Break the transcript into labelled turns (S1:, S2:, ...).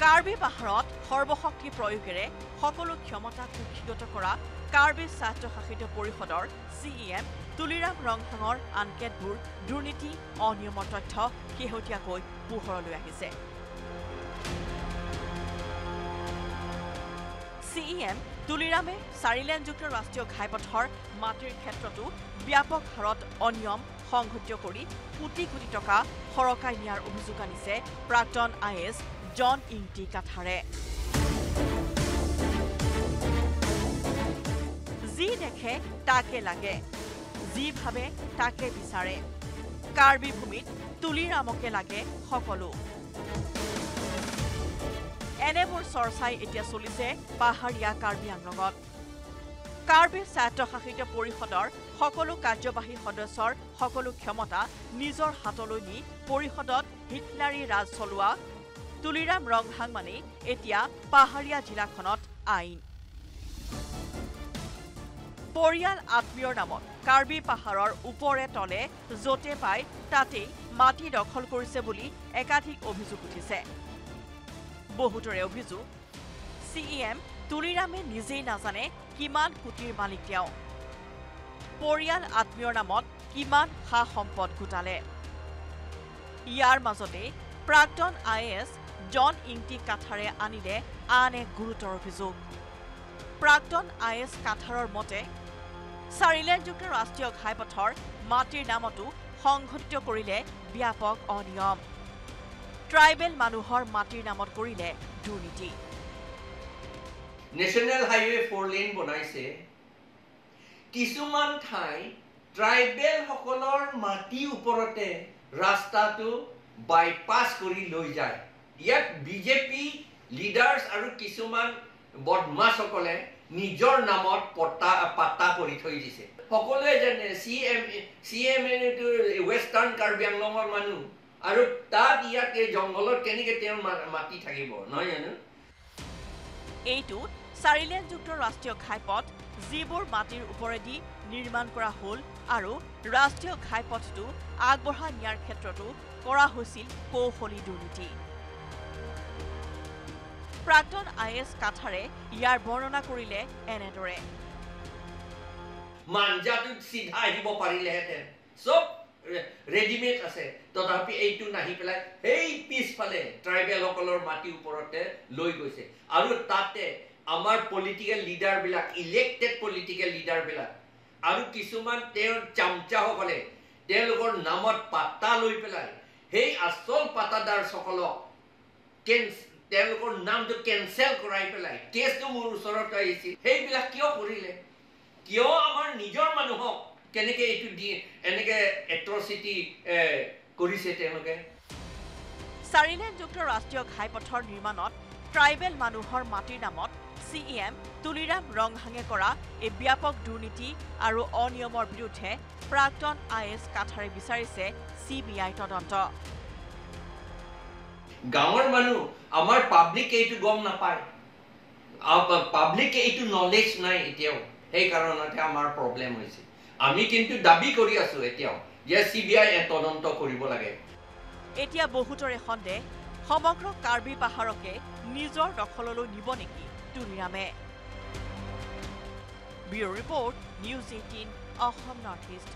S1: কাৰ্বি পাহাৰত সৰ্বশক্তি প্ৰয়োগেৰে সকলো ক্ষমতা কুক্ষিগত কৰা কাৰ্বি স্বায়ত্তশাসিত পৰিষদৰ চি ই এম তুলিৰাম ৰংহাঙৰ আনকেতবোৰ দুৰ্নীতি অনিয়মৰ তথ্য শেহতীয়াকৈ পোহৰলৈ আহিছে। চি ই এম তুলিৰামে চাৰিলেনযুক্ত ৰাষ্ট্ৰীয় ঘাইপথৰ মাটিৰ ক্ষেত্ৰতো ব্যাপক হাৰত অনিয়ম সংঘটিত কৰি কোটি কোটি টকা সৰকাই নিয়াৰ অভিযোগ আনিছে প্ৰাক্তন আই এছ জন ইংটি কাঠাৰে। যি দেখে তাকে লাগে। যি ভাবে তাকে বিচাৰে। কাৰ্বি ভূমিত তুলিৰামকে লাগে সকলো। এনেবোৰ চৰ্চাই এতিয়া চলিছে পাহাৰীয়া কাৰ্বি আংলঙত কাৰ্বি স্বায়ত্তশাসিত পৰিষদৰ সকলো কাৰ্যবাহী সদস্যৰ সকলো ক্ষমতা নিজৰ হাতলৈ নি পৰিষদত হিটলাৰী ৰাজ চলোৱা তুলিৰাম ৰংহাং মানেই এতিয়া পাহাৰীয়া জিলাখনত আইন। পৰিয়াল আত্মীয়ৰ নামত কাৰ্বি পাহাৰৰ ওপৰে তলে য'তে পায় তাতেই মাটি দখল কৰিছে বুলি একাধিক অভিযোগ উঠিছে। বহুতৰে অভিযোগ চি ই এম তুলিৰামে নিজেই নাজানে কিমান কোটিৰ মালিক তেওঁ। পৰিয়াল আত্মীয়ৰ নামত কিমান সা সম্পদ গোটালে। ইয়াৰ মাজতে প্ৰাক্তন আই এ এছ জন ইংটি কাঠাৰে আনিলে আন এক গুৰুতৰ অভিযোগ। প্ৰাক্তন আই এছ কাঠাৰৰ মতে চাৰিলেনযুক্ত ৰাষ্ট্ৰীয় ঘাইপথৰ মাটিৰ নামতো সংঘটিত কৰিলে ব্যাপক অনিয়ম। ট্ৰাইবেল মানুহৰ মাটিৰ নামত কৰিলে দুৰ্নীতি।
S2: নেশ্যনেল হাইৱে ফ'ৰ লেন বনাইছে। কিছুমান ঠাই ট্ৰাইবেলসকলৰ মাটিৰ ওপৰতে ৰাস্তাটো বাইপাছ কৰি লৈ যায়। ইয়াত বিজেপি লিডাৰ্ছ আৰু কিছুমান বদমাছসকলে নিজৰ নামত পতা পাতা কৰি থৈ দিছে। সকলোৱে জানে চি এম চি এম এটো ৱেষ্টাৰ্ণ কাৰ্বি আংলঙৰ মানুহ। আৰু তাত ইয়াত এই জংঘলত কেনেকৈ তেওঁৰ মা- মাটি থাকিব নহয় জানো?
S1: এইটোত চাৰিলেনযুক্ত ৰাষ্ট্ৰীয় ঘাইপথ যিবোৰ মাটিৰ ওপৰেদি নিৰ্মাণ কৰা হ'ল আৰু ৰাষ্ট্ৰীয় ঘাইপথটো আগবঢ়াই নিয়াৰ ক্ষেত্ৰতো কৰা হৈছিল কৌশলী দুৰ্নীতি। প্ৰাক্তন আই এছ কাঠাৰে ইয়াৰ বৰ্ণনা কৰিলে এনেদৰে।
S2: মাঞ্জাটোত চিধা আহিব পাৰিলেহেঁতেন। চব ৰেডিমেড আছে। তথাপি এইটো নাহি পেলাই সেই পিছফালে ট্ৰাইবেলসকলৰ ওপৰতে লৈ গৈছে। আৰু তাতে আমাৰ পলিটিকেল লিডাৰবিলাক ইলেক্টেড পলিটিকেল লিডাৰবিলাক আৰু কিছুমান তেওঁৰ চামচাসকলে তেওঁলোকৰ নামত পাতা লৈ পেলাই সেই আচল পাতাদাৰসকলক তেওঁলোকৰ নামটো কেনচেল কৰাই পেলাই কেছটো মোৰ ওচৰত আহিছিল সেইবিলাক কিয় কৰিলে? কিয় আমাৰ নিজৰ মানুহক কেনেকে এইটো দি এনেকে এট্ৰচিটি কৰিছে তেওঁলোকে?
S1: চাৰিলেনযুক্ত ৰাষ্ট্ৰীয় ঘাইপথৰ নিৰ্মাণত ট্ৰাইবেল মানুহৰ মাটিৰ নামত চি ই এম তুলিৰাম ৰংহাঙে কৰা এই ব্যাপক দুৰ্নীতি আৰু অনিয়মৰ বিৰুদ্ধে প্ৰাক্তন আই এছ কাঠাৰে বিচাৰিছে চি বি আই তদন্ত।
S2: গাঁৱৰ মানুহ আমাৰ পাব্লিকে এইটো গম নাপায়। পাব্লিকে এইটো নলেজ নাই এতিয়াও সেইকাৰণতে আমাৰ প্ৰব্লেম হৈছে। আমি কিন্তু দাবী কৰি আছো এতিয়াও যে চি বি আই তদন্ত কৰিব লাগে।
S1: এতিয়া বহুতৰে সন্দেহ সমগ্ৰ কাৰ্বি পাহাৰকে নিজৰ দখললৈ নিব নেকি তুলিৰামে bureau report news eighteen Assam north east.